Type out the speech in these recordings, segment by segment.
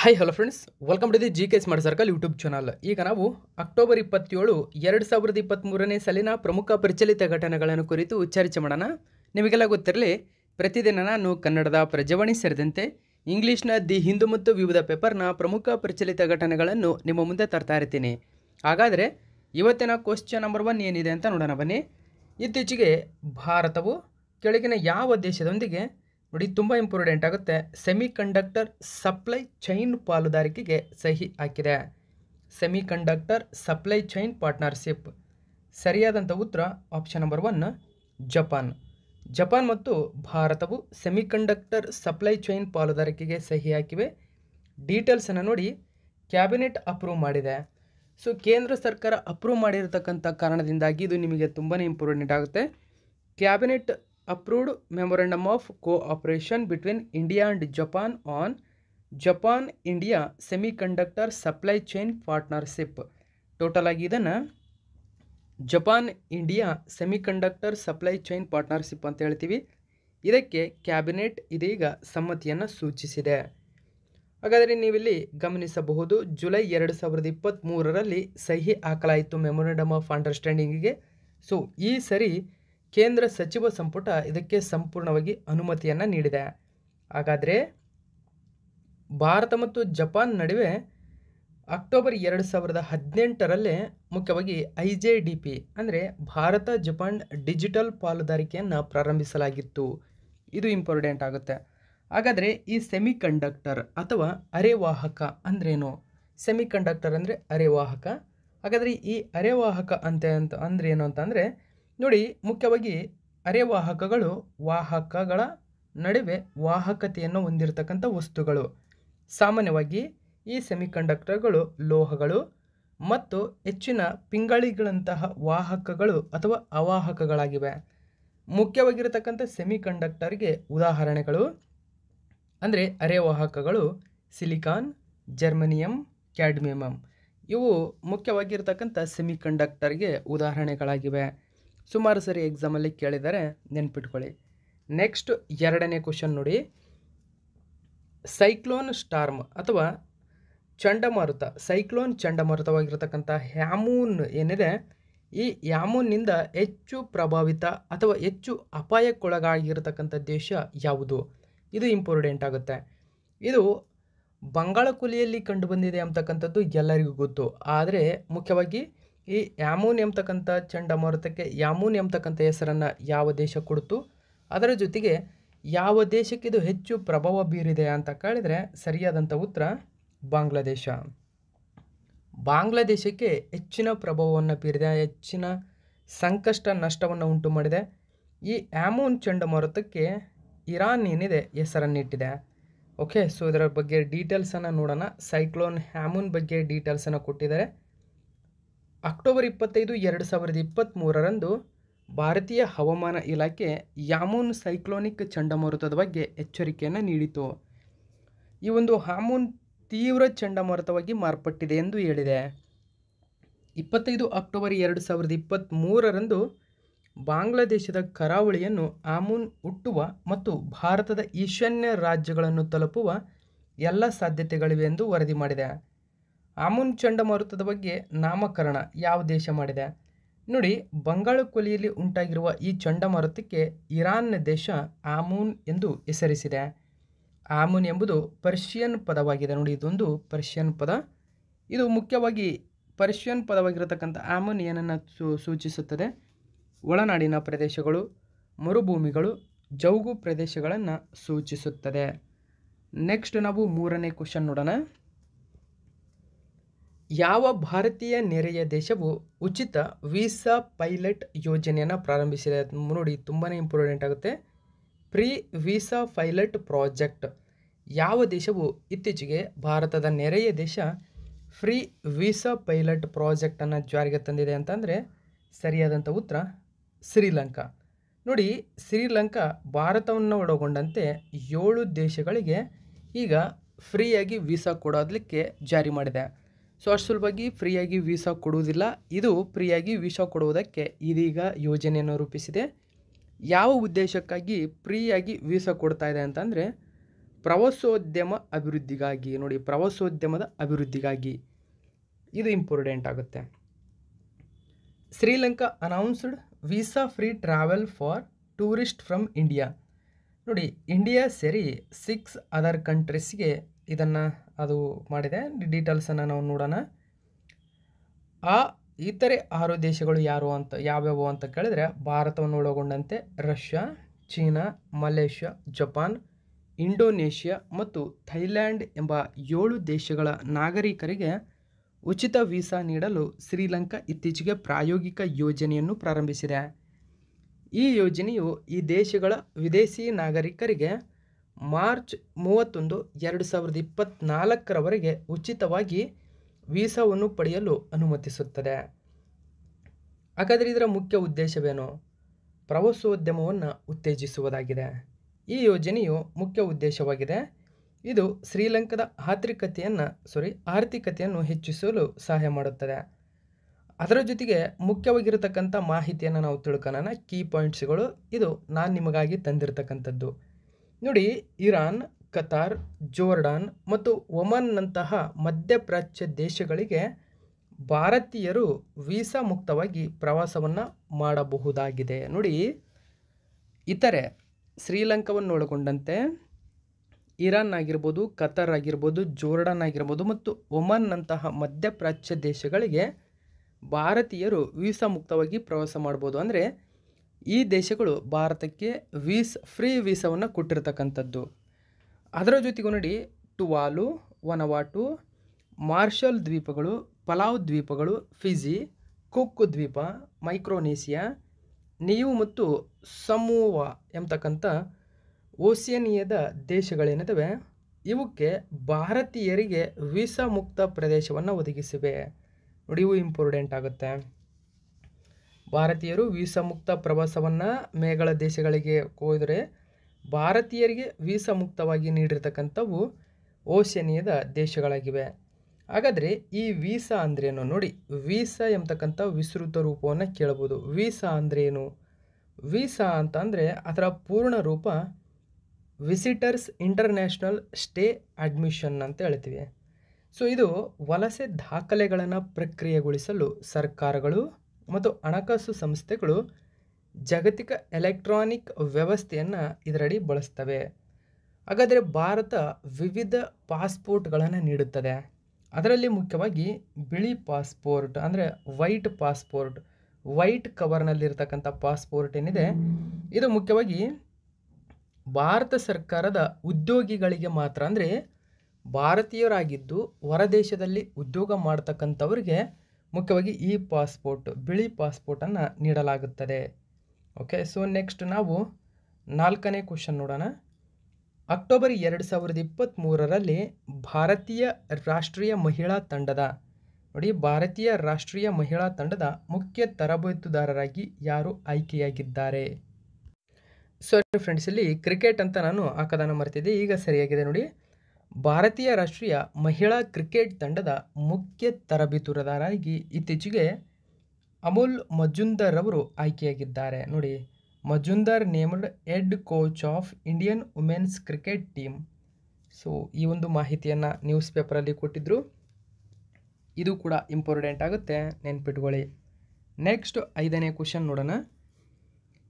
Hi hello friends welcome to the G K smart circle YouTube channel ಈಗ ನಾವು October ಇಪ್ಪತ್ತೇಳು, ಎರಡು ಸಾವಿರದ ಇಪ್ಪತ್ತ್ಮೂರನೇ ಸಲಿನ ಪ್ರಮುಖ ಪ್ರಚಲಿತ ಘಟನೆಗಳನ್ನು ಕುರಿತು ಚರ್ಚೆ ಮಾಡೋಣ. ನಿಮಗೆಲ್ಲ ಗೊತ್ತಿರಲಿ, ಪ್ರತಿದಿನ ನಾನು ಕನ್ನಡದ ಪ್ರಜಾವಾಣಿ ಸೇರಿದಂತೆ ಇಂಗ್ಲೀಷ್ನ ದಿ ಹಿಂದೂ ಮತ್ತು ವಿವಿಧ ಪೇಪರ್ನ ಪ್ರಮುಖ ಪ್ರಚಲಿತ ಘಟನೆಗಳನ್ನು ನಿಮ್ಮ ಮುಂದೆ ತರ್ತಾ ಇರ್ತೀನಿ. ಹಾಗಾದರೆ, ಇವತ್ತಿನ ಕ್ವಶ್ಚನ್ ನಂಬರ್ ಒನ್ ಏನಿದೆ ಅಂತ ನೋಡೋಣ ಬನ್ನಿ. ಇತ್ತೀಚೆಗೆ ಭಾರತವು ಕೆಳಗಿನ ಯಾವ ದೇಶದೊಂದಿಗೆ ನೋಡಿ, ತುಂಬ ಇಂಪಾರ್ಟೆಂಟ್ ಆಗುತ್ತೆ. ಸೆಮಿ ಕಂಡಕ್ಟರ್ ಸಪ್ಲೈ ಚೈನ್ ಪಾಲುದಾರಿಕೆಗೆ ಸಹಿ ಹಾಕಿದೆ. Semi conductor supply chain partnership ಸರಿಯಾದಂಥ ಉತ್ತರ option number one Japan. Japan ಮತ್ತು ಭಾರತವು ಸೆಮಿಕಂಡಕ್ಟರ್ ಸಪ್ಲೈ ಚೈನ್ ಪಾಲುದಾರಿಕೆಗೆ ಸಹಿ ಹಾಕಿವೆ. ಡೀಟೇಲ್ಸನ್ನು ನೋಡಿ ಕ್ಯಾಬಿನೆಟ್ ಅಪ್ರೂವ್ ಮಾಡಿದೆ. ಸೊ ಕೇಂದ್ರ ಸರ್ಕಾರ ಅಪ್ರೂವ್ ಮಾಡಿರತಕ್ಕಂಥ ಕಾರಣದಿಂದಾಗಿ ಇದು ನಿಮಗೆ ತುಂಬಾ ಇಂಪಾರ್ಟೆಂಟ್ ಆಗುತ್ತೆ. Cabinet approved memorandum of cooperation between India and Japan on Japan India semiconductor supply chain partnership total ಆಗಿ ಇದನ್ನು Japan India semiconductor supply chain partnership ಅಂತ ಹೇಳ್ತೀವಿ. ಇದಕ್ಕೆ ಕ್ಯಾಬಿನೆಟ್ ಇದೀಗ ಸಮ್ಮತಿಯನ್ನು ಸೂಚಿಸಿದೆ. ಹಾಗಾದರೆ ನೀವಿಲ್ಲಿ ಗಮನಿಸಬಹುದು, ಜುಲೈ ಎರಡು ಸಾವಿರದ ಇಪ್ಪತ್ತ್ಮೂರರಲ್ಲಿ ಸಹಿ ಹಾಕಲಾಯಿತು ಮೆಮೊರಂಡಮ್ ಆಫ್ ಅಂಡರ್ಸ್ಟ್ಯಾಂಡಿಂಗಿಗೆ ಸೊ ಈ ಸರಿ ಕೇಂದ್ರ ಸಚಿವ ಸಂಪುಟ ಇದಕ್ಕೆ ಸಂಪೂರ್ಣವಾಗಿ ಅನುಮತಿಯನ್ನು ನೀಡಿದೆ. ಹಾಗಾದರೆ ಭಾರತ ಮತ್ತು ಜಪಾನ್ ನಡುವೆ ಅಕ್ಟೋಬರ್ ಎರಡು ಸಾವಿರದ ಹದಿನೆಂಟರಲ್ಲೇ ಮುಖ್ಯವಾಗಿ ಐ ಜೆ ಡಿ ಪಿ ಅಂದರೆ ಭಾರತ ಜಪಾನ್ ಡಿಜಿಟಲ್ ಪಾಲುದಾರಿಕೆಯನ್ನು ಪ್ರಾರಂಭಿಸಲಾಗಿತ್ತು. ಇದು ಇಂಪಾರ್ಟೆಂಟ್ ಆಗುತ್ತೆ. ಹಾಗಾದರೆ ಈ ಸೆಮಿಕಂಡಕ್ಟರ್ ಅಥವಾ ಅರೆವಾಹಕ ಅಂದ್ರೇನು? ಸೆಮಿಕಂಡಕ್ಟರ್ ಅಂದರೆ ಅರೆವಾಹಕ. ಹಾಗಾದರೆ ಈ ಅರೆವಾಹಕ ಅಂತ ಅಂತ ಅಂದ್ರೇನು ಅಂತಂದರೆ ನೋಡಿ, ಮುಖ್ಯವಾಗಿ ಅರೆವಾಹಕಗಳು ವಾಹಕಗಳ ನಡುವೆ ವಾಹಕತೆಯನ್ನು ಹೊಂದಿರತಕ್ಕಂಥ ವಸ್ತುಗಳು. ಸಾಮಾನ್ಯವಾಗಿ ಈ ಸೆಮಿಕಂಡಕ್ಟರ್ಗಳು, ಲೋಹಗಳು ಮತ್ತು ಹೆಚ್ಚಿನ ಪಿಂಗಳಿಗಳಂತಹ ವಾಹಕಗಳು ಅಥವಾ ಅವಾಹಕಗಳಾಗಿವೆ. ಮುಖ್ಯವಾಗಿರತಕ್ಕಂಥ ಸೆಮಿಕಂಡಕ್ಟರ್ಗೆ ಉದಾಹರಣೆಗಳು, ಅಂದರೆ ಅರೆವಾಹಕಗಳು ಸಿಲಿಕಾನ್, ಜರ್ಮನಿಯಂ ಕ್ಯಾಡ್ಮಿಯಮಮ್ ಇವು ಮುಖ್ಯವಾಗಿರ್ತಕ್ಕಂಥ ಸೆಮಿಕಂಡಕ್ಟರ್ಗೆ ಉದಾಹರಣೆಗಳಾಗಿವೆ. ಸುಮಾರು ಸರಿ ಎಕ್ಸಾಮಲ್ಲಿ ಕೇಳಿದರೆ ನೆನ್ಪಿಟ್ಕೊಳ್ಳಿ. ನೆಕ್ಸ್ಟ್ ಎರಡನೇ ಕ್ವಶನ್ ನೋಡಿ. ಸೈಕ್ಲೋನ್ ಸ್ಟಾರ್ಮ್ ಅಥವಾ ಚಂಡಮಾರುತ ಸೈಕ್ಲೋನ್ ಚಂಡಮಾರುತವಾಗಿರತಕ್ಕಂಥ ಹ್ಯಾಮೂನ್ ಏನಿದೆ, ಈ ಹ್ಯಾಮೂನ್ನಿಂದ ಹೆಚ್ಚು ಪ್ರಭಾವಿತ ಅಥವಾ ಹೆಚ್ಚು ಅಪಾಯಕ್ಕೊಳಗಾಗಿರತಕ್ಕಂಥ ದೇಶ ಯಾವುದು? ಇದು ಇಂಪಾರ್ಟೆಂಟ್ ಆಗುತ್ತೆ. ಇದು ಬಂಗಾಳ ಕೊಲಿಯಲ್ಲಿ ಕಂಡುಬಂದಿದೆ ಅಂತಕ್ಕಂಥದ್ದು ಎಲ್ಲರಿಗೂ ಗೊತ್ತು. ಆದರೆ ಮುಖ್ಯವಾಗಿ ಈ ಯಾಮೂನ್ ಎಂಬತಕ್ಕಂಥ ಚಂಡಮಾರುತಕ್ಕೆ ಯಾಮೂನ್ ಎಂಬತಕ್ಕಂಥ ಹೆಸರನ್ನು ಯಾವ ದೇಶ ಕೊಡ್ತು? ಅದರ ಜೊತೆಗೆ ಯಾವ ದೇಶಕ್ಕಿದು ಹೆಚ್ಚು ಪ್ರಭಾವ ಬೀರಿದೆ ಅಂತ ಕೇಳಿದರೆ ಸರಿಯಾದಂಥ ಉತ್ತರ ಬಾಂಗ್ಲಾದೇಶ. ಬಾಂಗ್ಲಾದೇಶಕ್ಕೆ ಹೆಚ್ಚಿನ ಪ್ರಭಾವವನ್ನು ಬೀರಿದೆ, ಹೆಚ್ಚಿನ ಸಂಕಷ್ಟ ನಷ್ಟವನ್ನು ಉಂಟು ಮಾಡಿದೆ. ಈ ಆಮೂನ್ ಚಂಡಮಾರುತಕ್ಕೆ ಇರಾನ್ ಏನಿದೆ ಹೆಸರನ್ನಿಟ್ಟಿದೆ. ಓಕೆ ಸೊ ಇದರ ಬಗ್ಗೆ ಡೀಟೇಲ್ಸನ್ನು ನೋಡೋಣ. ಸೈಕ್ಲೋನ್ ಹ್ಯಾಮೂನ್ ಬಗ್ಗೆ ಡೀಟೇಲ್ಸನ್ನು ಕೊಟ್ಟಿದ್ದಾರೆ. ಅಕ್ಟೋಬರ್ ಇಪ್ಪತ್ತೈದು, ಎರಡು ಸಾವಿರದ ಇಪ್ಪತ್ತ್ಮೂರರಂದು ಭಾರತೀಯ ಹವಾಮಾನ ಇಲಾಖೆ ಯಾಮೂನ್ ಸೈಕ್ಲೋನಿಕ್ ಚಂಡಮಾರುತದ ಬಗ್ಗೆ ಎಚ್ಚರಿಕೆಯನ್ನು ನೀಡಿತು. ಈ ಒಂದು ಹಾಮೂನ್ ತೀವ್ರ ಚಂಡಮಾರುತವಾಗಿ ಮಾರ್ಪಟ್ಟಿದೆ ಎಂದು ಹೇಳಿದೆ. ಇಪ್ಪತ್ತೈದು ಅಕ್ಟೋಬರ್ ಎರಡು ಸಾವಿರದ ಇಪ್ಪತ್ತ್ಮೂರರಂದು ಬಾಂಗ್ಲಾದೇಶದ ಕರಾವಳಿಯನ್ನು ಆಮೂನ್ ಹುಟ್ಟುವ ಮತ್ತು ಭಾರತದ ಈಶಾನ್ಯ ರಾಜ್ಯಗಳನ್ನು ತಲುಪುವ ಎಲ್ಲ ಸಾಧ್ಯತೆಗಳಿವೆ ಎಂದು ವರದಿ ಮಾಡಿದೆ. ಆಮೂನ್ ಚಂಡಮಾರುತದ ಬಗ್ಗೆ ನಾಮಕರಣ ಯಾವ ದೇಶ ಮಾಡಿದೆ? ನೋಡಿ, ಬಂಗಾಳ ಕೊಲ್ಲಿಯಲ್ಲಿ ಉಂಟಾಗಿರುವ ಈ ಚಂಡಮಾರುತಕ್ಕೆ ಇರಾನ್ ದೇಶ ಆಮೂನ್ ಎಂದು ಹೆಸರಿಸಿದೆ. ಆಮೂನ್ ಎಂಬುದು ಪರ್ಷಿಯನ್ ಪದವಾಗಿದೆ. ನೋಡಿ, ಇದೊಂದು ಪರ್ಷಿಯನ್ ಪದ. ಇದು ಮುಖ್ಯವಾಗಿ ಪರ್ಷಿಯನ್ ಪದವಾಗಿರತಕ್ಕಂಥ ಆಮೂನ್ ಏನನ್ನು ಸೂಚಿಸುತ್ತದೆ? ಒಳನಾಡಿನ ಪ್ರದೇಶಗಳು, ಮರುಭೂಮಿಗಳು ಜೌಗು ಪ್ರದೇಶಗಳನ್ನು ಸೂಚಿಸುತ್ತದೆ. ನೆಕ್ಸ್ಟ್ ನಾವು ಮೂರನೇ ಕ್ವಶನ್ ನೋಡೋಣ. ಯಾವ ಭಾರತೀಯ ನೆರೆಯ ದೇಶವು ಉಚಿತ ವೀಸಾ ಪೈಲಟ್ ಯೋಜನೆಯನ್ನು ಪ್ರಾರಂಭಿಸಿದೆ ನೋಡಿ ತುಂಬಾ ಇಂಪಾರ್ಟೆಂಟ್ ಆಗುತ್ತೆ. Pre visa pilot project. ಯಾವ ದೇಶವು ಇತ್ತೀಚೆಗೆ ಭಾರತದ ನೆರೆಯ ದೇಶ ಫ್ರೀ ವೀಸಾ ಪೈಲಟ್ ಪ್ರಾಜೆಕ್ಟನ್ನು ಜಾರಿಗೆ ತಂದಿದೆ ಅಂತಂದರೆ ಸರಿಯಾದಂಥ ಉತ್ತರ ಶ್ರೀಲಂಕಾ. ನೋಡಿ ಶ್ರೀಲಂಕಾ ಭಾರತವನ್ನು ಒಳಗೊಂಡಂತೆ ಏಳು ದೇಶಗಳಿಗೆ ಈಗ ಫ್ರೀಯಾಗಿ ವೀಸಾ ಕೊಡೋದಕ್ಕೆ ಜಾರಿ ಮಾಡಿದೆ. ಸೊ ಅಷ್ಟು ಸುಲಭವಾಗಿ ಫ್ರೀಯಾಗಿ ವೀಸಾ ಕೊಡುವುದಿಲ್ಲ. ಇದು ಫ್ರೀಯಾಗಿ ವೀಸಾ ಕೊಡುವುದಕ್ಕೆ ಇದೀಗ ಯೋಜನೆಯನ್ನು ರೂಪಿಸಿದೆ. ಯಾವ ಉದ್ದೇಶಕ್ಕಾಗಿ ಫ್ರೀಯಾಗಿ ವೀಸಾ ಕೊಡ್ತಾ ಇದೆ ಅಂತಂದರೆ, ಪ್ರವಾಸೋದ್ಯಮ ಅಭಿವೃದ್ಧಿಗಾಗಿ, ನೋಡಿ ಪ್ರವಾಸೋದ್ಯಮದ ಅಭಿವೃದ್ಧಿಗಾಗಿ ಇದು ಇಂಪಾರ್ಟೆಂಟ್ ಆಗುತ್ತೆ. Sri Lanka announced visa free travel for tourist from India ನೋಡಿ ಇಂಡಿಯಾ ಸೇರಿ ಸಿಕ್ಸ್ ಅದರ್ ಕಂಟ್ರೀಸ್ಗೆ ಇದನ್ನು ಅದು ಮಾಡಿದೆ. ಡೀಟೇಲ್ಸನ್ನು ನಾವು ನೋಡೋಣ. ಆ ಇತರೆ ಆರು ದೇಶಗಳು ಯಾರು ಅಂತ, ಯಾವ್ಯಾವು ಅಂತ ಕೇಳಿದ್ರೆ ಭಾರತವನ್ನು ಒಳಗೊಂಡಂತೆ Russia, China, Malaysia, Japan, Indonesia ಮತ್ತು ಥೈಲ್ಯಾಂಡ್ ಎಂಬ ಏಳು ದೇಶಗಳ ನಾಗರಿಕರಿಗೆ ಉಚಿತ ವೀಸಾ ನೀಡಲು ಶ್ರೀಲಂಕಾ ಇತ್ತೀಚೆಗೆ ಪ್ರಾಯೋಗಿಕ ಯೋಜನೆಯನ್ನು ಪ್ರಾರಂಭಿಸಿದೆ. ಈ ಯೋಜನೆಯು ಈ ದೇಶಗಳ ವಿದೇಶಿ ನಾಗರಿಕರಿಗೆ ಮಾರ್ಚ್ ಮೂವತ್ತೊಂದು ಎರಡು ಸಾವಿರದ ಇಪ್ಪತ್ತ್ನಾಲ್ಕರವರೆಗೆ ಉಚಿತವಾಗಿ ವೀಸಾವನ್ನು ಪಡೆಯಲು ಅನುಮತಿಸುತ್ತದೆ. ಹಾಗಾದರೆ ಇದರ ಮುಖ್ಯ ಉದ್ದೇಶವೇನು? ಪ್ರವಾಸೋದ್ಯಮವನ್ನು ಉತ್ತೇಜಿಸುವುದಾಗಿದೆ. ಈ ಯೋಜನೆಯು ಮುಖ್ಯ ಉದ್ದೇಶವಾಗಿದೆ. ಇದು ಶ್ರೀಲಂಕಾದ ಆರ್ಥಿಕತೆಯನ್ನು ಸಾರಿ ಆರ್ಥಿಕತೆಯನ್ನು ಹೆಚ್ಚಿಸಲು ಸಹಾಯ ಮಾಡುತ್ತದೆ. ಅದರ ಜೊತೆಗೆ ಮುಖ್ಯವಾಗಿರತಕ್ಕಂಥ ಮಾಹಿತಿಯನ್ನು ನಾವು ತಿಳ್ಕೊಳ್ಳೋಣ ಕೀ ಪಾಯಿಂಟ್ಸ್ಗಳು ಇದು ನಾನು ನಿಮಗಾಗಿ ತಂದಿರತಕ್ಕಂಥದ್ದು. ನೋಡಿ, ಇರಾನ್, ಕತಾರ್, ಜೋರ್ಡಾನ್ ಮತ್ತು ಒಮನ್ನಂತಹ ಮಧ್ಯಪ್ರಾಚ್ಯ ದೇಶಗಳಿಗೆ ಭಾರತೀಯರು ವೀಸಾ ಮುಕ್ತವಾಗಿ ಪ್ರವಾಸವನ್ನು ಮಾಡಬಹುದಾಗಿದೆ. ನೋಡಿ, ಇತರೆ ಶ್ರೀಲಂಕಾವನ್ನು ಒಳಗೊಂಡಂತೆ ಇರಾನ್ ಆಗಿರ್ಬೋದು, ಕತಾರ್ ಆಗಿರ್ಬೋದು, ಜೋರ್ಡಾನ್ ಆಗಿರ್ಬೋದು ಮತ್ತು ಒಮನ್ನಂತಹ ಮಧ್ಯಪ್ರಾಚ್ಯ ದೇಶಗಳಿಗೆ ಭಾರತೀಯರು ವೀಸಾ ಮುಕ್ತವಾಗಿ ಪ್ರವಾಸ ಮಾಡ್ಬೋದು. ಅಂದರೆ ಈ ದೇಶಗಳು ಭಾರತಕ್ಕೆ ವೀಸ್, ಫ್ರೀ ವೀಸಾವನ್ನು ಕೊಟ್ಟಿರ್ತಕ್ಕಂಥದ್ದು. ಅದರ ಜೊತೆಗೂ ನೋಡಿ, ಟುವಾಲು, ವನವಾಟು, ಮಾರ್ಷಲ್ ದ್ವೀಪಗಳು, ಪಲಾವ್ ದ್ವೀಪಗಳು, ಫಿಜಿ ಕುಕ್ ದ್ವೀಪ, ಮೈಕ್ರೋನೇಸಿಯಾ, ನೀವು ಮತ್ತು ಸಮೂವ ಎಂಬತಕ್ಕಂಥ ಓಸಿಯನಿಯದ ದೇಶಗಳೇನಿದ್ದಾವೆ ಇವಕ್ಕೆ ಭಾರತೀಯರಿಗೆ ವೀಸಾ ಮುಕ್ತ ಪ್ರದೇಶವನ್ನು ಒದಗಿಸಿವೆ. ನೋಡಿ, ಇವು ಇಂಪಾರ್ಟೆಂಟ್ ಆಗುತ್ತೆ. ಭಾರತೀಯರು ವೀಸಾ ಮುಕ್ತ ಪ್ರವಾಸವನ್ನು ಮೇಗಳ ದೇಶಗಳಿಗೆ ಹೋದರೆ ಭಾರತೀಯರಿಗೆ ವೀಸಾ ಮುಕ್ತವಾಗಿ ನೀಡಿರ್ತಕ್ಕಂಥವು ಓಶನಿಯದ ದೇಶಗಳಾಗಿವೆ. ಹಾಗಾದರೆ ಈ ವೀಸಾ ಅಂದ್ರೇನು? ನೋಡಿ, ವೀಸಾ ಎಂಬತಕ್ಕಂಥ ವಿಸ್ತೃತ ರೂಪವನ್ನು ಕೇಳ್ಬೋದು ವೀಸಾ ಅಂದ್ರೇನು? ವೀಸಾ ಅಂತ ಅಂದರೆ ಅದರ ಪೂರ್ಣ ರೂಪ ವಿಸಿಟರ್ಸ್ ಇಂಟರ್ನ್ಯಾಷನಲ್ ಸ್ಟೇ ಅಡ್ಮಿಷನ್ ಅಂತ ಹೇಳ್ತೀವಿ. ಸೊ ಇದು ವಲಸೆ ದಾಖಲೆಗಳನ್ನು ಪ್ರಕ್ರಿಯೆಗೊಳಿಸಲು ಸರ್ಕಾರಗಳು ಮತ್ತು ಹಣಕಾಸು ಸಂಸ್ಥೆಗಳು ಜಾಗತಿಕ ಎಲೆಕ್ಟ್ರಾನಿಕ್ ವ್ಯವಸ್ಥೆಯನ್ನು ಇದರಡಿ ಬಳಸ್ತವೆ. ಹಾಗಾದರೆ ಭಾರತ ವಿವಿಧ ಪಾಸ್ಪೋರ್ಟ್ಗಳನ್ನು ನೀಡುತ್ತದೆ. ಅದರಲ್ಲಿ ಮುಖ್ಯವಾಗಿ ಬಿಳಿ ಪಾಸ್ಪೋರ್ಟ್ ಅಂದರೆ ವೈಟ್ ಪಾಸ್ಪೋರ್ಟ್, ವೈಟ್ ಕವರ್ನಲ್ಲಿರ್ತಕ್ಕಂಥ ಪಾಸ್ಪೋರ್ಟ್ ಏನಿದೆ, ಇದು ಮುಖ್ಯವಾಗಿ ಭಾರತ ಸರ್ಕಾರದ ಉದ್ಯೋಗಿಗಳಿಗೆ ಮಾತ್ರ ಅಂದರೆ ಭಾರತೀಯರಾಗಿದ್ದು ಹೊರದೇಶದಲ್ಲಿ ಉದ್ಯೋಗ ಮಾಡ್ತಕ್ಕಂಥವ್ರಿಗೆ ಮುಖ್ಯವಾಗಿ ಈ ಪಾಸ್ಪೋರ್ಟ್, ಬಿಳಿ ಪಾಸ್ಪೋರ್ಟನ್ನು ನೀಡಲಾಗುತ್ತದೆ. ಓಕೆ ಸೊ ನೆಕ್ಸ್ಟ್ ನಾವು ನಾಲ್ಕನೇ ಕ್ವಶನ್ ನೋಡೋಣ. ಅಕ್ಟೋಬರ್ ಎರಡು ಸಾವಿರದ ಇಪ್ಪತ್ತ್ಮೂರರಲ್ಲಿ ಭಾರತೀಯ ರಾಷ್ಟ್ರೀಯ ಮಹಿಳಾ ತಂಡದ, ನೋಡಿ ಭಾರತೀಯ ರಾಷ್ಟ್ರೀಯ ಮಹಿಳಾ ತಂಡದ ಮುಖ್ಯ ತರಬೇತುದಾರರಾಗಿ ಯಾರು ಆಯ್ಕೆಯಾಗಿದ್ದಾರೆ? ಸಾರಿ ಫ್ರೆಂಡ್ಸ್ ಇಲ್ಲಿ ಕ್ರಿಕೆಟ್ ಅಂತ ನಾನು ಹಾಕೋದನ್ನು ಮರ್ತಿದ್ದೆ, ಈಗ ಸರಿಯಾಗಿದೆ ನೋಡಿ. ಭಾರತೀಯ ರಾಷ್ಟ್ರೀಯ ಮಹಿಳಾ ಕ್ರಿಕೆಟ್ ತಂಡದ ಮುಖ್ಯ ತರಬೇತುದಾರರಾಗಿ ಇತ್ತೀಚೆಗೆ ಅಮುಲ್ ಮಜುಂದರ್ ಅವರು ಆಯ್ಕೆಯಾಗಿದ್ದಾರೆ. ನೋಡಿ, Majumdar named head coach of Indian women's cricket team. So, ಈ ಒಂದು ಮಾಹಿತಿಯನ್ನು ನ್ಯೂಸ್ ಪೇಪರಲ್ಲಿ ಕೊಟ್ಟಿದ್ದರು ಇದು ಕೂಡ ಇಂಪಾರ್ಟೆಂಟ್ ಆಗುತ್ತೆ, ನೆನ್ಪಿಟ್ಕೊಳ್ಳಿ. ನೆಕ್ಸ್ಟ್ ಐದನೇ ಕ್ವಶನ್ ನೋಡೋಣ.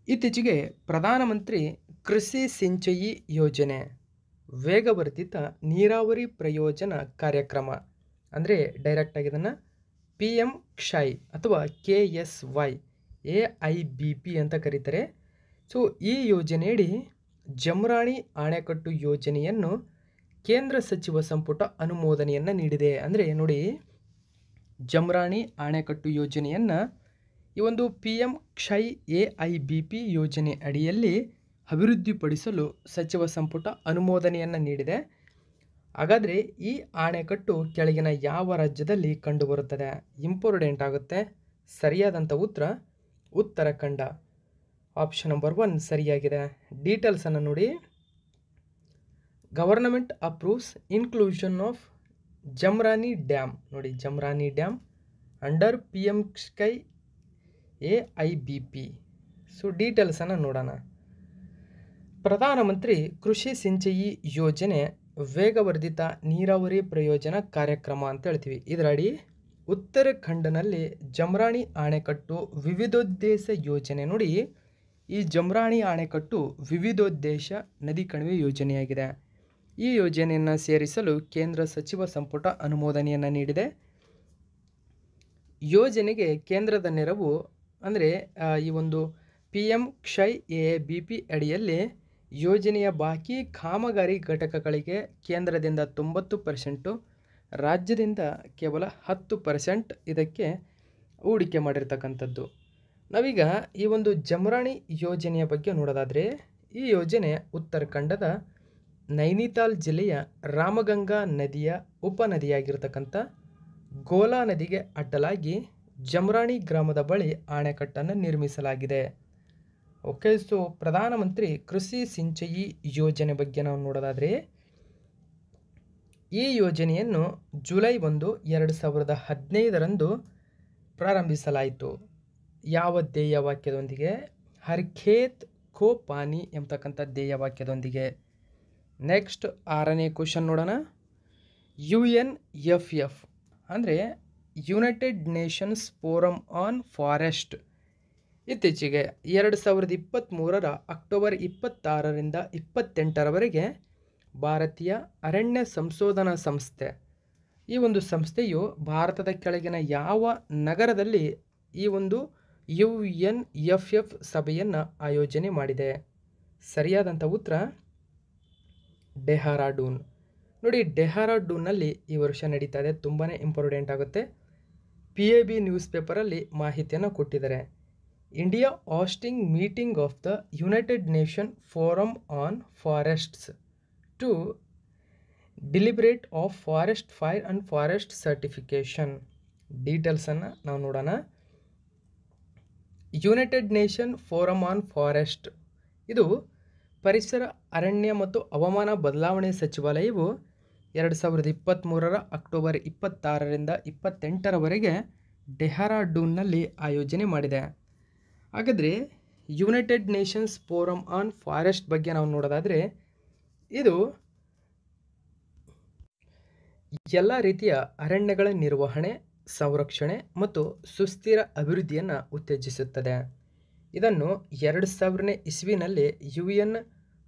ಇತ್ತೀಚೆಗೆ ಪ್ರಧಾನಮಂತ್ರಿ ಕೃಷಿ ಸಿಂಚಯಿ ಯೋಜನೆ. ವೇಗವರ್ಧಿತ ನೀರಾವರಿ ಪ್ರಯೋಜನ ಕಾರ್ಯಕ್ರಮ. ಅಂದರೆ ಡೈರೆಕ್ಟಾಗಿ ಇದನ್ನು ಪಿ ಎಂ ಕ್ಷಯ್ ಅಥವಾ K S Y A I B P ಅಂತ ಕರೀತಾರೆ. ಸೊ ಈ ಯೋಜನೆಯಡಿ ಜಮ್ರಾಣಿ ಅಣೆಕಟ್ಟು ಯೋಜನೆಯನ್ನು ಕೇಂದ್ರ ಸಚಿವ ಸಂಪುಟ ಅನುಮೋದನೆಯನ್ನು ನೀಡಿದೆ. ಅಂದರೆ ನೋಡಿ, ಜಮ್ರಾಣಿ ಅಣೆಕಟ್ಟು ಯೋಜನೆಯನ್ನು ಈ ಒಂದು ಪಿ ಎಂ ಕ್ಷಯ್ ಎ ಐ ಬಿ ಪಿ ಯೋಜನೆ ಅಡಿಯಲ್ಲಿ ಅಭಿವೃದ್ಧಿಪಡಿಸಲು ಸಚಿವ ಸಂಪುಟ ಅನುಮೋದನೆಯನ್ನು ನೀಡಿದೆ. ಹಾಗಾದರೆ ಈ ಅಣೆಕಟ್ಟು ಕೆಳಗಿನ ಯಾವ ರಾಜ್ಯದಲ್ಲಿ ಕಂಡುಬರುತ್ತದೆ? ಇಂಪಾರ್ಟೆಂಟ್ ಆಗುತ್ತೆ. ಸರಿಯಾದಂಥ ಉತ್ತರ ಉತ್ತರಾಖಂಡ. ಆಪ್ಷನ್ ನಂಬರ್ ಒನ್ ಸರಿಯಾಗಿದೆ. ಡೀಟೇಲ್ಸನ್ನು ನೋಡಿ. Government approves inclusion of Jamrani dam ನೋಡಿ, Jamrani dam under P M sky A I B P. So ಡೀಟೇಲ್ಸನ್ನು ನೋಡೋಣ. ಪ್ರಧಾನಮಂತ್ರಿ ಕೃಷಿ ಸಿಂಚಯಿ ಯೋಜನೆ ವೇಗವರ್ಧಿತ ನೀರಾವರಿ ಪ್ರಯೋಜನ ಕಾರ್ಯಕ್ರಮ ಅಂತ ಹೇಳ್ತೀವಿ. ಇದರಡಿ ಉತ್ತರಾಖಂಡ್ನಲ್ಲಿ ಜಮ್ರಾಣಿ ಅಣೆಕಟ್ಟು ವಿವಿಧೋದ್ದೇಶ ಯೋಜನೆ ನೋಡಿ, ಈ ಜಮ್ರಾಣಿ ಅಣೆಕಟ್ಟು ವಿವಿಧೋದ್ದೇಶ ನದಿ ಕಣಿವೆ ಯೋಜನೆಯಾಗಿದೆ. ಈ ಯೋಜನೆಯನ್ನು ಸೇರಿಸಲು ಕೇಂದ್ರ ಸಚಿವ ಸಂಪುಟ ಅನುಮೋದನೆಯನ್ನು ನೀಡಿದೆ. ಯೋಜನೆಗೆ ಕೇಂದ್ರದ ನೆರವು ಅಂದರೆ ಈ ಒಂದು ಪಿ ಎಂ ಕ್ಷಯ್ ಎ ಬಿ ಪಿ ಅಡಿಯಲ್ಲಿ ಯೋಜನೆಯ ಬಾಕಿ ಕಾಮಗಾರಿ ಘಟಕಗಳಿಗೆ ಕೇಂದ್ರದಿಂದ ತೊಂಬತ್ತು ಪರ್ಸೆಂಟು, ರಾಜ್ಯದಿಂದ ಕೇವಲ ಹತ್ತು ಪರ್ಸೆಂಟ್ ಇದಕ್ಕೆ ಹೂಡಿಕೆ ಮಾಡಿರ್ತಕ್ಕಂಥದ್ದು. ನಾವೀಗ ಈ ಒಂದು ಜಮರಾಣಿ ಯೋಜನೆಯ ಬಗ್ಗೆ ನೋಡೋದಾದರೆ, ಈ ಯೋಜನೆ ಉತ್ತರಾಖಂಡದ ನೈನಿತಾಲ್ ಜಿಲ್ಲೆಯ ರಾಮಗಂಗಾ ನದಿಯ ಉಪನದಿಯಾಗಿರ್ತಕ್ಕಂಥ ಗೋಲಾ ನದಿಗೆ ಅಡ್ಡಲಾಗಿ ಜಮರಾಣಿ ಗ್ರಾಮದ ಬಳಿ ಅಣೆಕಟ್ಟನ್ನು ನಿರ್ಮಿಸಲಾಗಿದೆ. ಓಕೆ ಸೊ ಪ್ರಧಾನಮಂತ್ರಿ ಕೃಷಿ ಸಿಂಚಯಿ ಯೋಜನೆ ಬಗ್ಗೆ ನಾವು ನೋಡೋದಾದರೆ, ಈ ಯೋಜನೆಯನ್ನು ಜುಲೈ ಒಂದು ಎರಡು ಸಾವಿರದ ಹದಿನೈದರಂದು ಪ್ರಾರಂಭಿಸಲಾಯಿತು. ಯಾವ ಧ್ಯೇಯ ವಾಕ್ಯದೊಂದಿಗೆ ಹರ್ಖೇತ್ ಖೋ ಪಾನಿ ಎಂಬತಕ್ಕಂಥ ಧ್ಯೇಯ ವಾಕ್ಯದೊಂದಿಗೆ ನೆಕ್ಸ್ಟ್ ಆರನೇ ಕ್ವಶನ್ ನೋಡೋಣ. ಯು ಎನ್ ಎಫ್ ಎಫ್ ಅಂದರೆ United Nations forum on forest ಇತ್ತೀಚೆಗೆ ಎರಡು ಸಾವಿರದ ಇಪ್ಪತ್ತ್ಮೂರರ ಅಕ್ಟೋಬರ್ ಇಪ್ಪತ್ತಾರರಿಂದ ಇಪ್ಪತ್ತೆಂಟರವರೆಗೆ ಭಾರತೀಯ ಅರಣ್ಯ ಸಂಶೋಧನಾ ಸಂಸ್ಥೆ, ಈ ಒಂದು ಸಂಸ್ಥೆಯು ಭಾರತದ ಕೆಳಗಿನ ಯಾವ ನಗರದಲ್ಲಿ ಈ ಒಂದು ಯು ಎನ್ ಎಫ್ ಎಫ್ ಸಭೆಯನ್ನು ಆಯೋಜನೆ ಮಾಡಿದೆ? ಸರಿಯಾದಂಥ ಉತ್ತರ, ಡೆಹರಾಡೂನ್. ನೋಡಿ, ಡೆಹರಾಡೂನ್ನಲ್ಲಿ ಈ ವರ್ಷ ನಡೀತಾ ಇದೆ ತುಂಬಾ ಇಂಪಾರ್ಟೆಂಟ್ ಆಗುತ್ತೆ. ಪಿ ಎ ಬಿ ನ್ಯೂಸ್ ಪೇಪರಲ್ಲಿ ಮಾಹಿತಿಯನ್ನು ಕೊಟ್ಟಿದ್ದಾರೆ. India hosting meeting of the United Nation forum on forests to deliberate of forest fire and forest certification ಡೀಟೇಲ್ಸನ್ನು ನಾವು ನೋಡೋಣ. United Nation forum on forest ಇದು ಪರಿಸರ, ಅರಣ್ಯ ಮತ್ತು ಹವಾಮಾನ ಬದಲಾವಣೆ ಸಚಿವಾಲಯವು ಎರಡು ಸಾವಿರದ ಇಪ್ಪತ್ತ್ಮೂರರ ಅಕ್ಟೋಬರ್ ಇಪ್ಪತ್ತಾರರಿಂದ ಇಪ್ಪತ್ತೆಂಟರವರೆಗೆ ಡೆಹರಾಡೂನ್ನಲ್ಲಿ ಆಯೋಜನೆ ಮಾಡಿದೆ. ಹಾಗಾದರೆ United Nations forum on forest ಬಗ್ಗೆ ನಾವು ನೋಡೋದಾದರೆ ಇದು ಎಲ್ಲ ರೀತಿಯ ಅರಣ್ಯಗಳ ನಿರ್ವಹಣೆ, ಸಂರಕ್ಷಣೆ ಮತ್ತು ಸುಸ್ಥಿರ ಅಭಿವೃದ್ಧಿಯನ್ನು ಉತ್ತೇಜಿಸುತ್ತದೆ. ಇದನ್ನು ಎರಡು ಸಾವಿರನೇ ಇಸ್ವಿನಲ್ಲಿ ಯು ಎನ್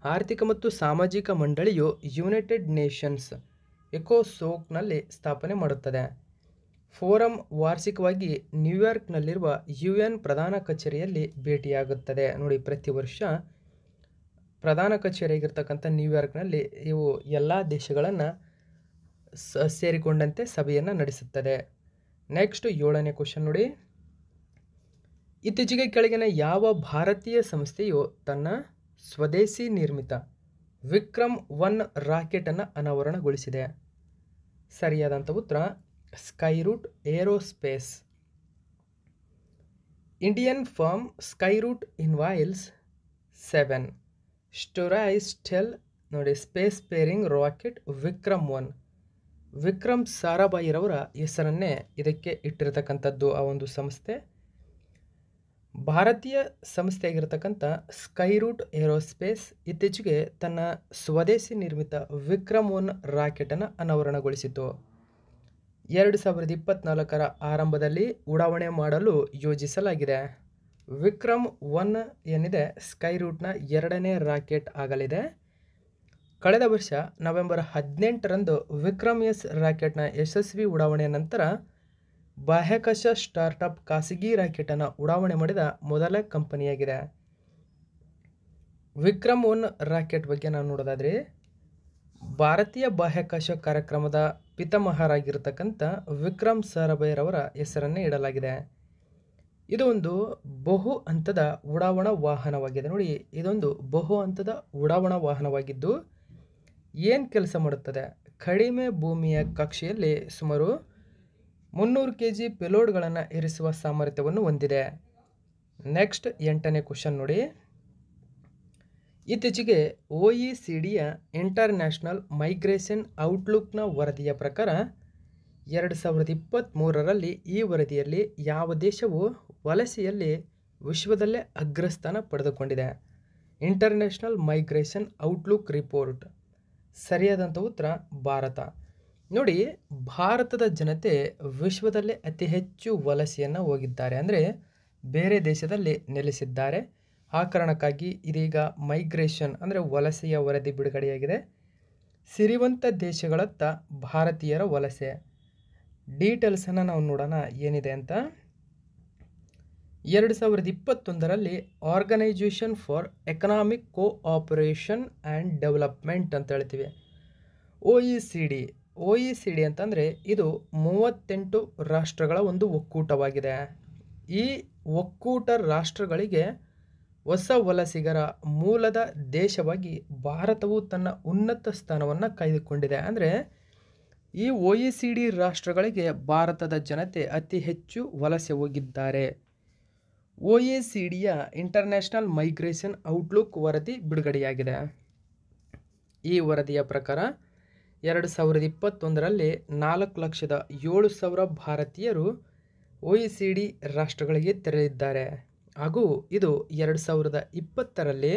ಆರ್ಥಿಕ ಮತ್ತು ಸಾಮಾಜಿಕ ಮಂಡಳಿಯು ಯುನೈಟೆಡ್ ನೇಷನ್ಸ್ ಎಕೋಸೋಕ್ನಲ್ಲಿ ಸ್ಥಾಪನೆ ಮಾಡುತ್ತದೆ. ಫೋರಂ ವಾರ್ಷಿಕವಾಗಿ ನ್ಯೂಯಾರ್ಕ್ನಲ್ಲಿರುವ ಯು ಎನ್ ಪ್ರಧಾನ ಕಚೇರಿಯಲ್ಲಿ ಭೇಟಿಯಾಗುತ್ತದೆ. ನೋಡಿ, ಪ್ರತಿ ವರ್ಷ ಪ್ರಧಾನ ಕಚೇರಿಯಾಗಿರ್ತಕ್ಕಂಥ ನ್ಯೂಯಾರ್ಕ್ನಲ್ಲಿ ಇವು ಎಲ್ಲ ದೇಶಗಳನ್ನು ಸ, ಸೇರಿಕೊಂಡಂತೆ ಸಭೆಯನ್ನು ನಡೆಸುತ್ತದೆ. ನೆಕ್ಸ್ಟ್ ಏಳನೇ ಕ್ವಶನ್ ನೋಡಿ. ಇತ್ತೀಚೆಗೆ ಕೆಳಗಿನ ಯಾವ ಭಾರತೀಯ ಸಂಸ್ಥೆಯು ತನ್ನ ಸ್ವದೇಶಿ ನಿರ್ಮಿತ ವಿಕ್ರಮ್ ಒನ್ ರಾಕೆಟನ್ನು ಅನಾವರಣಗೊಳಿಸಿದೆ? ಸರಿಯಾದಂಥ ಉತ್ತರ Skyroot Aerospace. Indian firm Skyroot unveils seven. Storeys tall ನೋಡಿ space faring rocket Vikram one. Vikram ಸಾರಾಭಾಯಿರವರ ಹೆಸರನ್ನೇ ಇದಕ್ಕೆ ಇಟ್ಟಿರತಕ್ಕಂಥದ್ದು ಆ ಒಂದು ಸಂಸ್ಥೆ. ಭಾರತೀಯ ಸಂಸ್ಥೆಯಾಗಿರ್ತಕ್ಕಂಥ ಸ್ಕೈರೂಟ್ ಏರೋಸ್ಪೇಸ್ ಇತ್ತೀಚೆಗೆ ತನ್ನ ಸ್ವದೇಶಿ ನಿರ್ಮಿತ ವಿಕ್ರಮ್ ಒನ್ ರಾಕೆಟನ್ನು ಅನಾವರಣಗೊಳಿಸಿತು ಎರಡು ಸಾವಿರದ ಇಪ್ಪತ್ತ್ನಾಲ್ಕರ ಆರಂಭದಲ್ಲಿ ಉಡಾವಣೆ ಮಾಡಲು ಯೋಜಿಸಲಾಗಿದೆ. ವಿಕ್ರಮ್ ಒನ್ ಏನಿದೆ ಸ್ಕೈ ರೂಟ್ನ ಎರಡನೇ ರಾಕೆಟ್ ಆಗಲಿದೆ. ಕಳೆದ ವರ್ಷ ನವೆಂಬರ್ ಹದಿನೆಂಟರಂದು ವಿಕ್ರಮ್ ಎಸ್ ರಾಕೆಟ್ನ ಯಶಸ್ವಿ ಉಡಾವಣೆಯ ನಂತರ ಬಾಹ್ಯಾಕಾಶ ಸ್ಟಾರ್ಟಪ್ ಖಾಸಗಿ ರಾಕೆಟನ್ನು ಉಡಾವಣೆ ಮಾಡಿದ ಮೊದಲ ಕಂಪನಿಯಾಗಿದೆ. ವಿಕ್ರಮ್ ಒನ್ ರಾಕೆಟ್ ಬಗ್ಗೆ ನಾವು ನೋಡೋದಾದರೆ, ಭಾರತೀಯ ಬಾಹ್ಯಾಕಾಶ ಕಾರ್ಯಕ್ರಮದ ಪಿತಾಮಹರಾಗಿರ್ತಕ್ಕಂಥ ವಿಕ್ರಮ್ ಸಾರಾಭೈರವರ ಹೆಸರನ್ನೇ ಇಡಲಾಗಿದೆ. ಇದು ಒಂದು ಬಹು ಹಂತದ ಉಡಾವಣಾ ವಾಹನವಾಗಿದೆ. ನೋಡಿ, ಇದೊಂದು ಬಹು ಹಂತದ ಉಡಾವಣಾ ವಾಹನವಾಗಿದ್ದು ಏನು ಕೆಲಸ ಮಾಡುತ್ತದೆ? ಕಡಿಮೆ ಭೂಮಿಯ ಕಕ್ಷೆಯಲ್ಲಿ ಸುಮಾರು ಮುನ್ನೂರು ಕೆ ಜಿ ಪೆಲೋಡ್ಗಳನ್ನು ಇರಿಸುವ ಸಾಮರ್ಥ್ಯವನ್ನು ಹೊಂದಿದೆ. ನೆಕ್ಸ್ಟ್ ಎಂಟನೇ ಕ್ವಶನ್ ನೋಡಿ. ಇತ್ತೀಚೆಗೆ ಒ ಇ ಸಿ ಡಿಯ ಇಂಟರ್ನ್ಯಾಷನಲ್ ಮೈಗ್ರೇಷನ್ ಔಟ್ಲುಕ್ನ ವರದಿಯ ಪ್ರಕಾರ, ಎರಡು ಸಾವಿರದ ಇಪ್ಪತ್ತ್ಮೂರರಲ್ಲಿ ಈ ವರದಿಯಲ್ಲಿ ಯಾವ ದೇಶವು ವಲಸೆಯಲ್ಲಿ ವಿಶ್ವದಲ್ಲೇ ಅಗ್ರಸ್ಥಾನ ಪಡೆದುಕೊಂಡಿದೆ. ಇಂಟರ್ನ್ಯಾಷನಲ್ ಮೈಗ್ರೇಷನ್ ಔಟ್ಲುಕ್ ರಿಪೋರ್ಟ್ ಸರಿಯಾದಂಥ ಉತ್ತರ, ಭಾರತ. ನೋಡಿ, ಭಾರತದ ಜನತೆ ವಿಶ್ವದಲ್ಲೇ ಅತಿ ಹೆಚ್ಚು ವಲಸೆಯನ್ನು ಹೋಗಿದ್ದಾರೆ. ಅಂದರೆ ಬೇರೆ ದೇಶದಲ್ಲಿ ನೆಲೆಸಿದ್ದಾರೆ. ಆ ಕಾರಣಕ್ಕಾಗಿ ಇದೀಗ ಮೈಗ್ರೇಷನ್ ಅಂದರೆ ವಲಸೆಯ ವರದಿ ಬಿಡುಗಡೆಯಾಗಿದೆ. ಸಿರಿವಂತ ದೇಶಗಳತ್ತ ಭಾರತೀಯರ ವಲಸೆ. ಡೀಟೇಲ್ಸನ್ನು ನಾವು ನೋಡೋಣ ಏನಿದೆ ಅಂತ. ಎರಡು ಸಾವಿರದ ಇಪ್ಪತ್ತೊಂದರಲ್ಲಿ organisation for economic cooperation and development ಅಂತ ಹೇಳ್ತೀವಿ. O E C D O E C D ಅಂತಂದರೆ ಇದು ಮೂವತ್ತೆಂಟು ರಾಷ್ಟ್ರಗಳ ಒಂದು ಒಕ್ಕೂಟವಾಗಿದೆ. ಈ ಒಕ್ಕೂಟ ರಾಷ್ಟ್ರಗಳಿಗೆ ಹೊಸ ವಲಸಿಗರ ಮೂಲದ ದೇಶವಾಗಿ ಭಾರತವು ತನ್ನ ಉನ್ನತ ಸ್ಥಾನವನ್ನು ಕಾಯ್ದುಕೊಂಡಿದೆ. ಅಂದರೆ ಈ ಒ ಇ ಸಿ ಡಿ ರಾಷ್ಟ್ರಗಳಿಗೆ ಭಾರತದ ಜನತೆ ಅತಿ ಹೆಚ್ಚು ವಲಸೆ ಹೋಗಿದ್ದಾರೆ. ಒ ಎ ಸಿ ಡಿಯ ಇಂಟರ್ನ್ಯಾಷನಲ್ ಮೈಗ್ರೇಷನ್ ಔಟ್ಲುಕ್ ವರದಿ ಬಿಡುಗಡೆಯಾಗಿದೆ. ಈ ವರದಿಯ ಪ್ರಕಾರ ಎರಡು ಸಾವಿರದ ಇಪ್ಪತ್ತೊಂದರಲ್ಲಿ ನಾಲ್ಕು ಲಕ್ಷದ ಏಳು ಸಾವಿರ ಭಾರತೀಯರು ಒ ಇ ಸಿ ಡಿ ರಾಷ್ಟ್ರಗಳಿಗೆ ತೆರಳಿದ್ದಾರೆ. ಹಾಗೂ ಇದು ಎರಡು ಸಾವಿರದ ಇಪ್ಪತ್ತರಲ್ಲಿ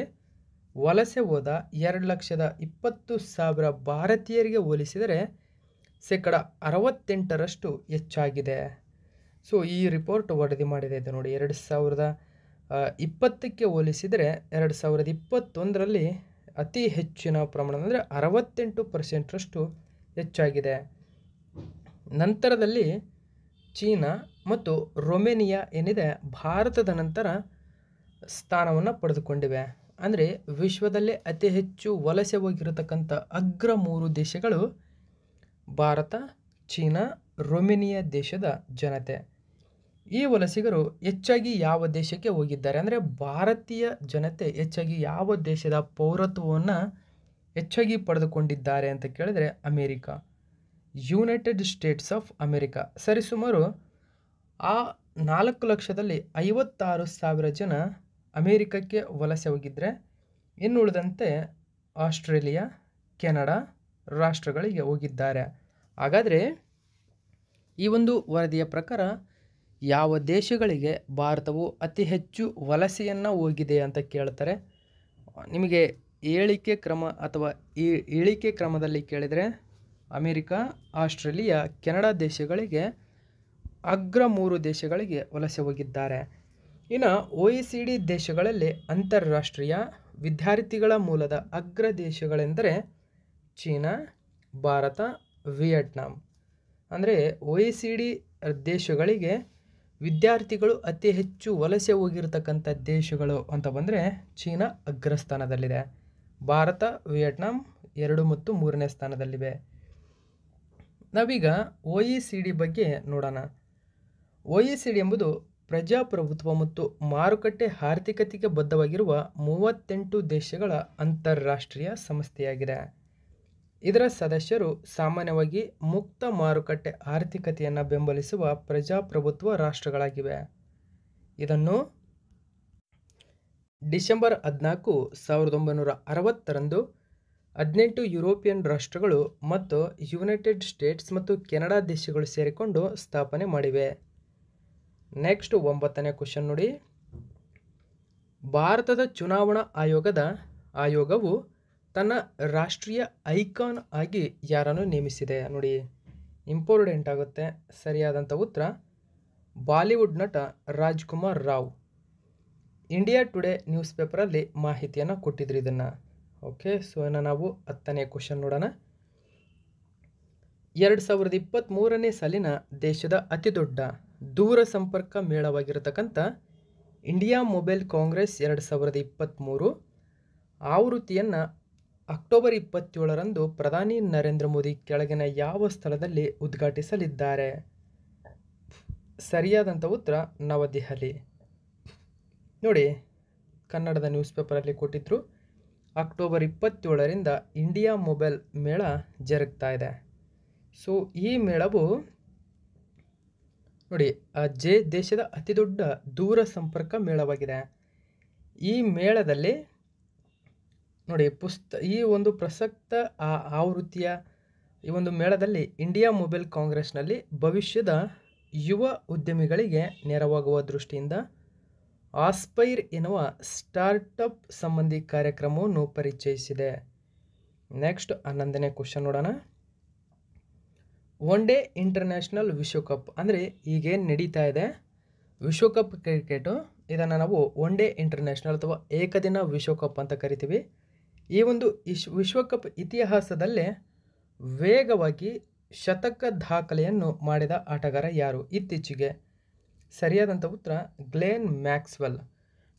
ವಲಸೆ ಹೋದ ಎರಡು ಲಕ್ಷದ ಇಪ್ಪತ್ತು ಸಾವಿರ ಭಾರತೀಯರಿಗೆ ಹೋಲಿಸಿದರೆ ಶೇಕಡ ಅರವತ್ತೆಂಟರಷ್ಟು ಹೆಚ್ಚಾಗಿದೆ. ಸೊ ಈ ರಿಪೋರ್ಟ್ ವರದಿ ಮಾಡಿದೆ ಇದು ನೋಡಿ. ಎರಡು ಸಾವಿರದ ಇಪ್ಪತ್ತಕ್ಕೆ ಹೋಲಿಸಿದರೆ ಎರಡು ಸಾವಿರದ ಇಪ್ಪತ್ತೊಂದರಲ್ಲಿ ಅತಿ ಹೆಚ್ಚಿನ ಪ್ರಮಾಣ ಅಂದರೆ ಅರವತ್ತೆಂಟು ಪರ್ಸೆಂಟ್ರಷ್ಟು ಹೆಚ್ಚಾಗಿದೆ. ನಂತರದಲ್ಲಿ ಚೀನಾ ಮತ್ತು ರೊಮೇನಿಯಾ ಏನಿದೆ, ಭಾರತದ ನಂತರ ಸ್ಥಾನವನ್ನು ಪಡೆದುಕೊಂಡಿವೆ. ಅಂದರೆ ವಿಶ್ವದಲ್ಲೇ ಅತಿ ಹೆಚ್ಚು ವಲಸೆ ಹೋಗಿರತಕ್ಕಂಥ ಅಗ್ರ ಮೂರು ದೇಶಗಳು ಭಾರತ, ಚೀನಾ, ರೊಮೇನಿಯಾ ದೇಶದ ಜನತೆ. ಈ ವಲಸಿಗರು ಹೆಚ್ಚಾಗಿ ಯಾವ ದೇಶಕ್ಕೆ ಹೋಗಿದ್ದಾರೆ ಅಂದರೆ ಭಾರತೀಯ ಜನತೆ ಹೆಚ್ಚಾಗಿ ಯಾವ ದೇಶದ ಪೌರತ್ವವನ್ನು ಹೆಚ್ಚಾಗಿ ಪಡೆದುಕೊಂಡಿದ್ದಾರೆ ಅಂತ ಕೇಳಿದರೆ America. United States of America ಸರಿಸುಮಾರು ಆ ನಾಲ್ಕು ಲಕ್ಷದಲ್ಲಿ ಐವತ್ತಾರು ಸಾವಿರ ಜನ ಅಮೇರಿಕಕ್ಕೆ ವಲಸೆ ಹೋಗಿದ್ದರೆ ಇನ್ನುಳಿದಂತೆ ಆಸ್ಟ್ರೇಲಿಯಾ, ಕೆನಡಾ ರಾಷ್ಟ್ರಗಳಿಗೆ ಹೋಗಿದ್ದಾರೆ. ಹಾಗಾದರೆ ಈ ಒಂದು ವರದಿಯ ಪ್ರಕಾರ ಯಾವ ದೇಶಗಳಿಗೆ ಭಾರತವು ಅತಿ ಹೆಚ್ಚು ವಲಸೆಯನ್ನು ಹೋಗಿದೆ ಅಂತ ಕೇಳ್ತಾರೆ? ನಿಮಗೆ ಏಳಿಕೆ ಕ್ರಮ ಅಥವಾ ಈ ಇಳಿಕೆ ಕ್ರಮದಲ್ಲಿ ಕೇಳಿದರೆ ಅಮೇರಿಕಾ, ಆಸ್ಟ್ರೇಲಿಯಾ, ಕೆನಡಾ ದೇಶಗಳಿಗೆ ಅಗ್ರ ಮೂರು ದೇಶಗಳಿಗೆ ವಲಸೆ ಹೋಗಿದ್ದಾರೆ. ಇನ್ನು ಒ ಇ ಸಿ ಡಿ ದೇಶಗಳಲ್ಲಿ ಅಂತಾರಾಷ್ಟ್ರೀಯ ವಿದ್ಯಾರ್ಥಿಗಳ ಮೂಲದ ಅಗ್ರ ದೇಶಗಳೆಂದರೆ ಚೀನಾ, ಭಾರತ, ವಿಯೆಟ್ನಾಂ. ಅಂದರೆ ಒ ಇ ಸಿ ಡಿ ದೇಶಗಳಿಗೆ ವಿದ್ಯಾರ್ಥಿಗಳು ಅತಿ ಹೆಚ್ಚು ವಲಸೆ ಹೋಗಿರತಕ್ಕಂಥ ದೇಶಗಳು ಅಂತ ಬಂದರೆ ಚೀನಾ ಅಗ್ರಸ್ಥಾನದಲ್ಲಿದೆ. ಭಾರತ, ವಿಯೆಟ್ನಾಂ ಎರಡು ಮತ್ತು ಮೂರನೇ ಸ್ಥಾನದಲ್ಲಿವೆ. ನಾವೀಗ ಒ ಇ ಸಿ ಡಿ ಬಗ್ಗೆ ನೋಡೋಣ. ಒ ಎಂಬುದು ಪ್ರಜಾಪ್ರಭುತ್ವ ಮತ್ತು ಮಾರುಕಟ್ಟೆ ಆರ್ಥಿಕತೆಗೆ ಬದ್ಧವಾಗಿರುವ ಮೂವತ್ತೆಂಟು ದೇಶಗಳ ಅಂತಾರಾಷ್ಟ್ರೀಯ ಸಂಸ್ಥೆಯಾಗಿದೆ. ಇದರ ಸದಸ್ಯರು ಸಾಮಾನ್ಯವಾಗಿ ಮುಕ್ತ ಮಾರುಕಟ್ಟೆ ಆರ್ಥಿಕತೆಯನ್ನು ಬೆಂಬಲಿಸುವ ಪ್ರಜಾಪ್ರಭುತ್ವ ರಾಷ್ಟ್ರಗಳಾಗಿವೆ. ಇದನ್ನು ಡಿಸೆಂಬರ್ ಹದಿನಾಲ್ಕು ಸಾವಿರದ ಒಂಬೈನೂರ ಅರವತ್ತರಂದು ಹದಿನೆಂಟು ಯುರೋಪಿಯನ್ ರಾಷ್ಟ್ರಗಳು ಮತ್ತು ಯುನೈಟೆಡ್ ಸ್ಟೇಟ್ಸ್ ಮತ್ತು ಕೆನಡಾ ದೇಶಗಳು ಸೇರಿಕೊಂಡು ಸ್ಥಾಪನೆ ಮಾಡಿವೆ. ನೆಕ್ಸ್ಟ್ ಒಂಬತ್ತನೇ ಕ್ವಶನ್ ನೋಡಿ. ಭಾರತದ ಚುನಾವಣಾ ಆಯೋಗದ ಆಯೋಗವು ತನ್ನ ರಾಷ್ಟ್ರೀಯ ಐಕಾನ್ ಆಗಿ ಯಾರನ್ನು ನೇಮಿಸಿದೆ ನೋಡಿ. ಇಂಪಾರ್ಟೆಂಟ್ ಆಗುತ್ತೆ. ಸರಿಯಾದಂಥ ಉತ್ತರ ಬಾಲಿವುಡ್ ನಟ Rajkumar Rao. India Today news ಪೇಪರಲ್ಲಿ ಮಾಹಿತಿಯನ್ನು ಕೊಟ್ಟಿದ್ರು ಇದನ್ನು. ಓಕೆ ಸೊ ಇನ್ನು ನಾವು ಹತ್ತನೇ ಕ್ವಶನ್ ನೋಡೋಣ. ಎರಡು ಸಾವಿರದ ಇಪ್ಪತ್ತ್ಮೂರನೇ ಸಾಲಿನ ದೇಶದ ಅತಿದೊಡ್ಡ ದೂರ ಸಂಪರ್ಕ ಮೇಳವಾಗಿರತಕ್ಕಂಥ ಇಂಡಿಯಾ ಮೊಬೈಲ್ ಕಾಂಗ್ರೆಸ್ ಎರಡು ಸಾವಿರದ ಇಪ್ಪತ್ತ್ಮೂರು ಆವೃತ್ತಿಯನ್ನು ಅಕ್ಟೋಬರ್ ಇಪ್ಪತ್ತೇಳರಂದು ಪ್ರಧಾನಿ ನರೇಂದ್ರ ಮೋದಿ ಕೆಳಗಿನ ಯಾವ ಸ್ಥಳದಲ್ಲಿ ಉದ್ಘಾಟಿಸಲಿದ್ದಾರೆ? ಸರಿಯಾದಂಥ ಉತ್ತರ ನವದೆಹಲಿ. ನೋಡಿ, ಕನ್ನಡದ ನ್ಯೂಸ್ ಪೇಪರಲ್ಲಿ ಕೊಟ್ಟಿದ್ದರು ಅಕ್ಟೋಬರ್ ಇಪ್ಪತ್ತೇಳರಿಂದ ಇಂಡಿಯಾ ಮೊಬೈಲ್ ಮೇಳ ಜರುಗ್ತಾ ಇದೆ. ಸೊ, ಈ ಮೇಳವು ನೋಡಿ ಜೆ ದೇಶದ ಅತಿದೊಡ್ಡ ದೂರ ಸಂಪರ್ಕ ಮೇಳವಾಗಿದೆ. ಈ ಮೇಳದಲ್ಲಿ ನೋಡಿ, ಪುಸ್ತ, ಈ ಒಂದು ಪ್ರಸಕ್ತ ಆ ಆವೃತ್ತಿಯ ಈ ಒಂದು ಮೇಳದಲ್ಲಿ ಇಂಡಿಯಾ ಮೊಬೈಲ್ ಕಾಂಗ್ರೆಸ್ನಲ್ಲಿ ಭವಿಷ್ಯದ ಯುವ ಉದ್ಯಮಿಗಳಿಗೆ ನೆರವಾಗುವ ದೃಷ್ಟಿಯಿಂದ ಆಸ್ಪೈರ್ ಎನ್ನುವ ಸ್ಟಾರ್ಟಪ್ ಸಂಬಂಧಿ ಕಾರ್ಯಕ್ರಮವನ್ನು ಪರಿಚಯಿಸಿದೆ. ನೆಕ್ಸ್ಟ್ ಹನ್ನೊಂದನೇ ಕ್ವಶನ್ ನೋಡೋಣ. ಒನ್ ಡೇ ಇಂಟರ್ನ್ಯಾಷನಲ್ ವಿಶ್ವಕಪ್ ಅಂದರೆ ಈಗೇನು ನಡೀತಾ ಇದೆ? ವಿಶ್ವಕಪ್ ಕ್ರಿಕೆಟು ಇದನ್ನು ನಾವು ಒನ್ ಡೇ ಇಂಟರ್ನ್ಯಾಷನಲ್ ಅಥವಾ ಏಕದಿನ ವಿಶ್ವಕಪ್ ಅಂತ ಕರಿತೀವಿ. ಈ ಒಂದು ಇಶ್ ವಿಶ್ವಕಪ್ ಇತಿಹಾಸದಲ್ಲೇ ವೇಗವಾಗಿ ಶತಕ ದಾಖಲೆಯನ್ನು ಮಾಡಿದ ಆಟಗಾರ ಯಾರು? ಇತ್ತೀಚೆಗೆ ಸರಿಯಾದಂಥ ಉತ್ತರ ಗ್ಲೇನ್ ಮ್ಯಾಕ್ಸ್ವೆಲ್.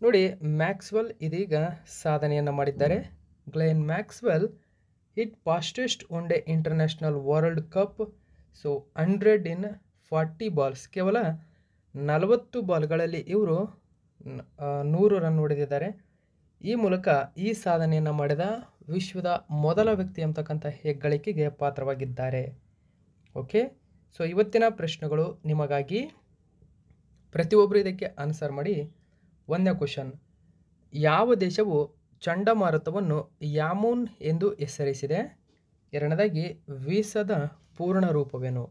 ನೋಡಿ, ಮ್ಯಾಕ್ಸ್ವೆಲ್ ಇದೀಗ ಸಾಧನೆಯನ್ನು ಮಾಡಿದ್ದಾರೆ. Glenn Maxwell it fastest one day international World Cup so hundred in forty balls ಕೇವಲ ನಲವತ್ತು ಬಾಲ್ಗಳಲ್ಲಿ ಇವರು ನೂರು ರನ್ ಹೊಡೆದಿದ್ದಾರೆ. ಈ ಮೂಲಕ ಈ ಸಾಧನೆಯನ್ನು ಮಾಡಿದ ವಿಶ್ವದ ಮೊದಲ ವ್ಯಕ್ತಿ ಅಂತಕ್ಕಂಥ ಹೆಗ್ಗಳಿಕೆಗೆ ಪಾತ್ರವಾಗಿದ್ದಾರೆ. ಓಕೆ ಸೊ ಇವತ್ತಿನ ಪ್ರಶ್ನೆಗಳು ನಿಮಗಾಗಿ. ಪ್ರತಿಯೊಬ್ಬರು ಇದಕ್ಕೆ ಆನ್ಸರ್ ಮಾಡಿ. ಒಂದನೇ ಕ್ವಶನ್ ಯಾವ ದೇಶವು ಚಂಡಮಾರುತವನ್ನು ಯಾಮೂನ್ ಎಂದು ಹೆಸರಿಸಿದೆ? ಎರಡನೇದಾಗಿ, ವೀಸದ ಪೂರ್ಣ ರೂಪವೇನು?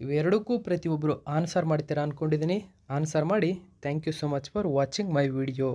ಇವೆರಡಕ್ಕೂ ಪ್ರತಿಯೊಬ್ಬರು ಆನ್ಸರ್ ಮಾಡ್ತೀರಾ ಅಂದ್ಕೊಂಡಿದ್ದೀನಿ ಆನ್ಸರ್ ಮಾಡಿ. Thank you so much for watching my video.